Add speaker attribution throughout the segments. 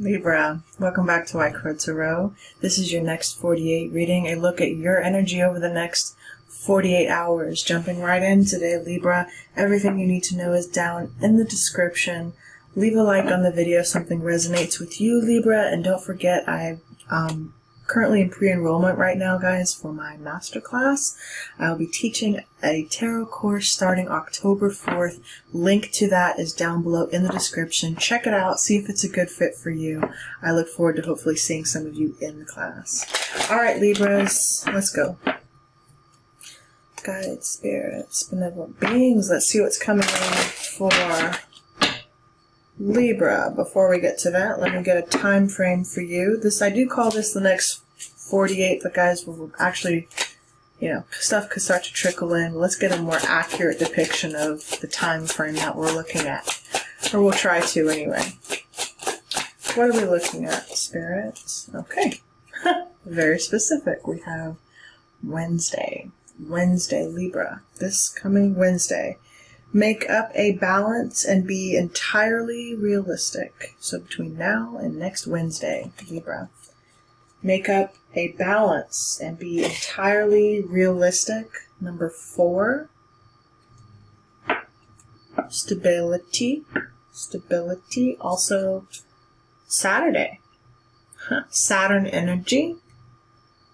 Speaker 1: Libra, welcome back to White Tarot. This is your next 48 reading, a look at your energy over the next 48 hours. Jumping right in today, Libra. Everything you need to know is down in the description. Leave a like on the video if something resonates with you, Libra, and don't forget I um, currently in pre-enrollment right now, guys, for my master class. I'll be teaching a tarot course starting October 4th. Link to that is down below in the description. Check it out. See if it's a good fit for you. I look forward to hopefully seeing some of you in the class. All right, Libras, let's go. Guide spirits, benevolent beings. Let's see what's coming in for Libra, before we get to that, let me get a time frame for you. This I do call this the next 48, but guys, we'll actually, you know, stuff could start to trickle in. Let's get a more accurate depiction of the time frame that we're looking at. Or we'll try to anyway. What are we looking at, spirits? Okay. Very specific. We have Wednesday. Wednesday, Libra. This coming Wednesday. Make up a balance and be entirely realistic. So between now and next Wednesday, Libra. Make up a balance and be entirely realistic. Number four. Stability. Stability. Also Saturday. Saturn energy.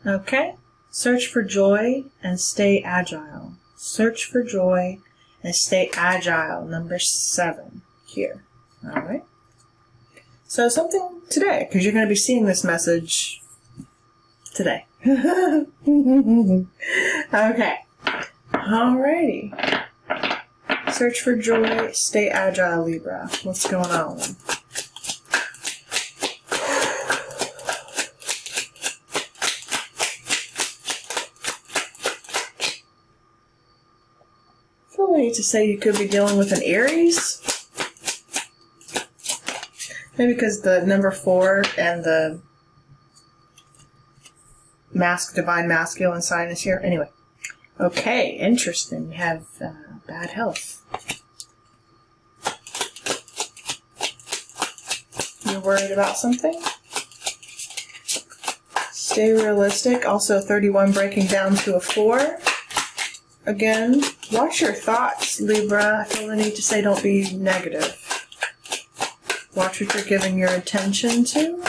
Speaker 1: Okay. Search for joy and stay agile. Search for joy and stay agile. Number seven here. All right. So something today, because you're going to be seeing this message today. okay. Alrighty. Search for joy, stay agile, Libra. What's going on? To say you could be dealing with an Aries. Maybe because the number four and the mask, divine masculine sign is here. Anyway. Okay, interesting. You have uh, bad health. You're worried about something? Stay realistic. Also, 31 breaking down to a 4. Again, watch your thoughts, Libra. I feel the need to say don't be negative. Watch what you're giving your attention to.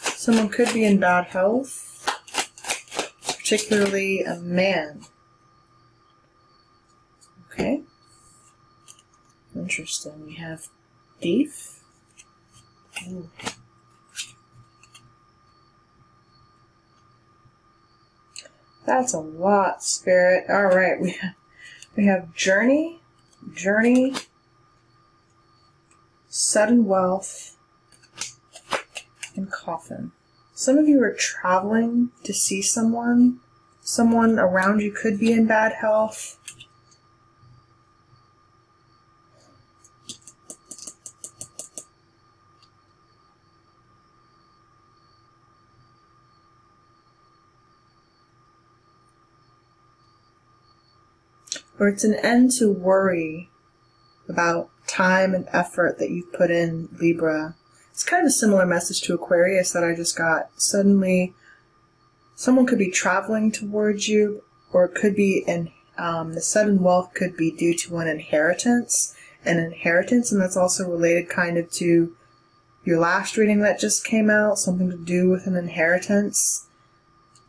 Speaker 1: Someone could be in bad health, particularly a man. Okay. Interesting. We have thief. Ooh. That's a lot, Spirit. All right, we have, we have journey, journey, sudden wealth, and coffin. Some of you are traveling to see someone. Someone around you could be in bad health. Or it's an end to worry about time and effort that you've put in Libra. It's kind of a similar message to Aquarius that I just got. Suddenly, someone could be traveling towards you, or it could be in um, the sudden wealth could be due to an inheritance, an inheritance, and that's also related kind of to your last reading that just came out, something to do with an inheritance.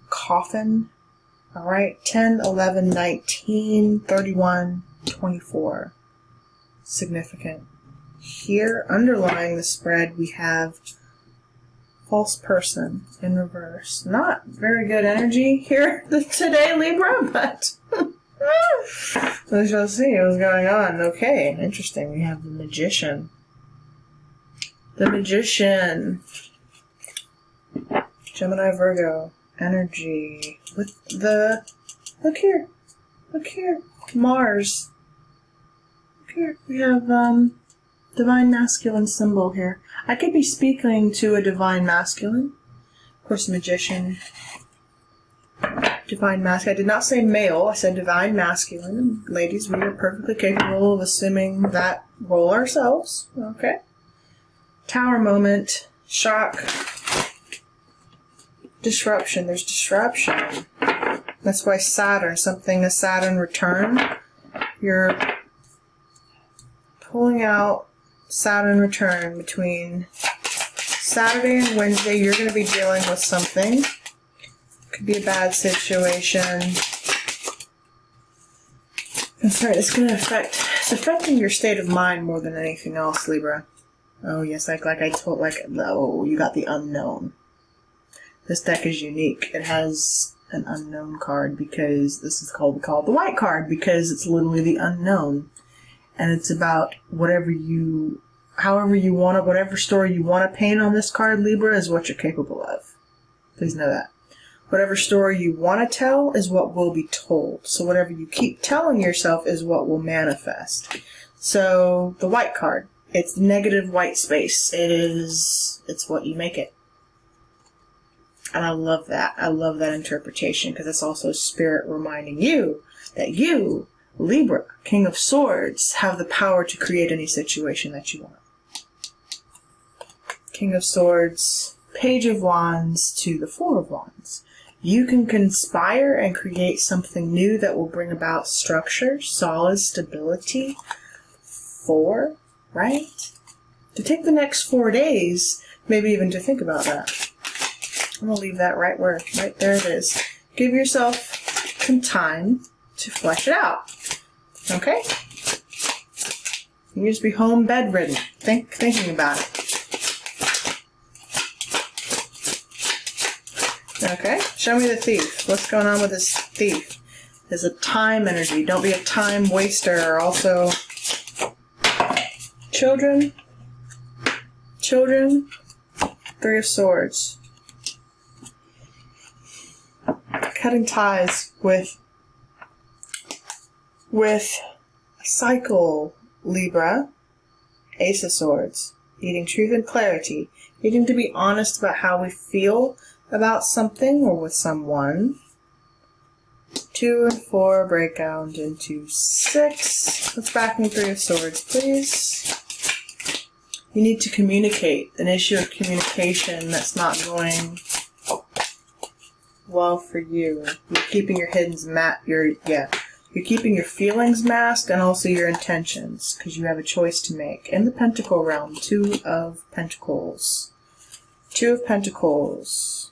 Speaker 1: Coffin, all right, 10, 11, 19, 31, 24. Significant. Here, underlying the spread, we have false person in reverse. Not very good energy here today, Libra, but we shall see what's going on. Okay, interesting. We have the magician. The magician. Gemini Virgo energy. With the look here. Look here. Mars. Look here. We have um divine masculine symbol here. I could be speaking to a divine masculine. Of course magician. Divine masculine. I did not say male. I said divine masculine. Ladies we are perfectly capable of assuming that role ourselves. Okay. Tower moment. Shock, disruption. There's disruption. That's why Saturn, something a Saturn return, you're pulling out Saturn return between Saturday and Wednesday. You're going to be dealing with something. Could be a bad situation. That's right. It's going to affect. It's affecting your state of mind more than anything else, Libra. Oh yes, like like I told, like oh, you got the unknown. This deck is unique. It has an unknown card because this is called called the white card because it's literally the unknown, and it's about whatever you, however you want to, whatever story you want to paint on this card, Libra, is what you're capable of. Please know that. Whatever story you want to tell is what will be told. So whatever you keep telling yourself is what will manifest. So the white card, it's negative white space. It is, it's what you make it. And I love that. I love that interpretation because it's also spirit reminding you that you, Libra, King of Swords, have the power to create any situation that you want. King of Swords, Page of Wands to the Four of Wands. You can conspire and create something new that will bring about structure, solid stability. Four, right? To take the next four days, maybe even to think about that. I'm gonna leave that right where, right there it is. Give yourself some time to flesh it out. Okay? You just be home bedridden, think, thinking about it. Okay, show me the thief. What's going on with this thief? There's a time energy. Don't be a time waster. Also, children, children, three of swords. Cutting ties with with cycle Libra, Ace of Swords, needing truth and clarity, needing to be honest about how we feel about something or with someone. Two and four break down into six. Let's back in Three of Swords, please. You need to communicate. An issue of communication that's not going well for you. You're keeping your hidden mat. Your yeah. You're keeping your feelings masked and also your intentions because you have a choice to make. In the Pentacle realm, Two of Pentacles. Two of Pentacles.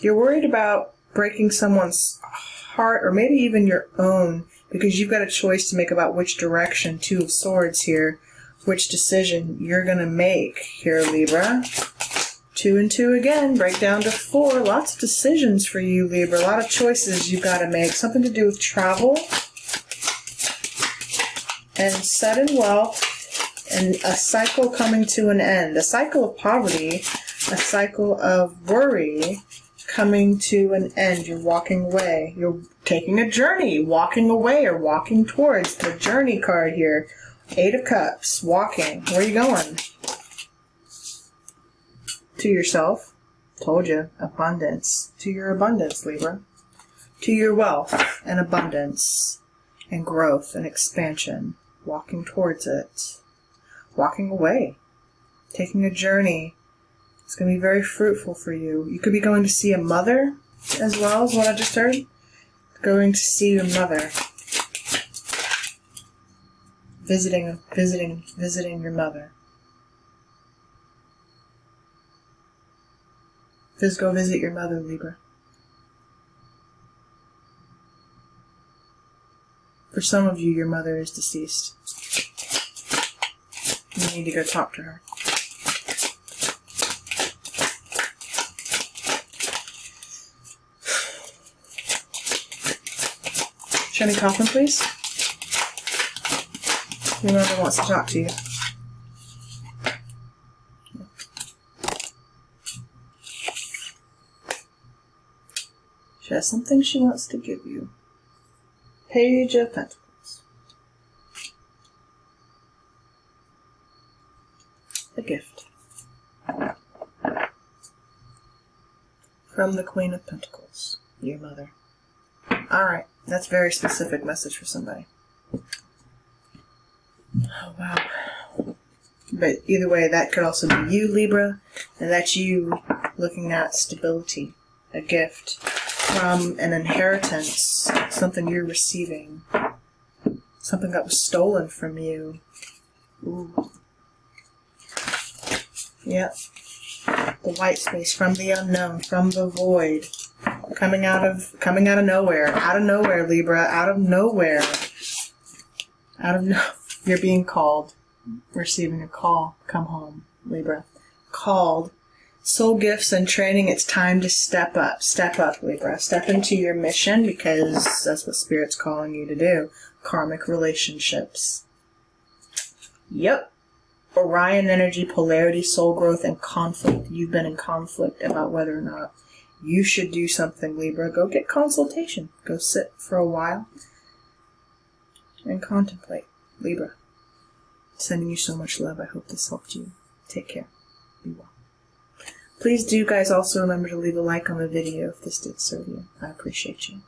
Speaker 1: You're worried about breaking someone's heart or maybe even your own because you've got a choice to make about which direction, Two of Swords here, which decision you're going to make here, Libra. Two and two again, break down to four. Lots of decisions for you, Libra. A lot of choices you've got to make. Something to do with travel and sudden wealth and a cycle coming to an end. A cycle of poverty, a cycle of worry coming to an end. You're walking away. You're taking a journey, walking away or walking towards the journey card here. Eight of Cups, walking. Where are you going? To yourself. Told you. Abundance. To your abundance, Libra. To your wealth and abundance and growth and expansion. Walking towards it. Walking away. Taking a journey. It's going to be very fruitful for you. You could be going to see a mother as well as what I just heard. Going to see your mother. Visiting, visiting, visiting your mother. Just go visit your mother, Libra. For some of you, your mother is deceased. You need to go talk to her. Shiny Coffin, please. Your mother wants to talk to you. She has something she wants to give you. Page of Pentacles. A gift. From the Queen of Pentacles, your mother. Alright, that's a very specific message for somebody. Oh, wow. But either way, that could also be you, Libra, and that's you looking at stability, a gift from an inheritance, something you're receiving, something that was stolen from you. Ooh. Yep. The white space from the unknown, from the void, coming out of coming out of nowhere, out of nowhere, Libra, out of nowhere, out of no. You're being called, receiving a call. Come home, Libra. Called. Soul gifts and training. It's time to step up. Step up, Libra. Step into your mission because that's what Spirit's calling you to do. Karmic relationships. Yep. Orion energy, polarity, soul growth, and conflict. You've been in conflict about whether or not you should do something, Libra. Go get consultation. Go sit for a while and contemplate. Libra. Sending you so much love. I hope this helped you. Take care. Be well. Please do, guys, also remember to leave a like on the video if this did serve you. I appreciate you.